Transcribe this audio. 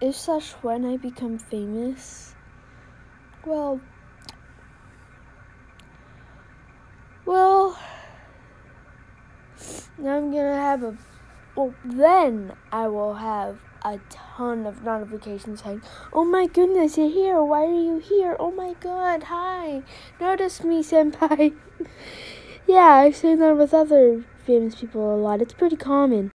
if slash when I become famous, well, well, now I'm gonna have a, well, then I will have a ton of notifications saying, Oh my goodness, you're here. Why are you here? Oh my god, hi. Notice me, senpai. yeah, I've seen that with other famous people a lot. It's pretty common.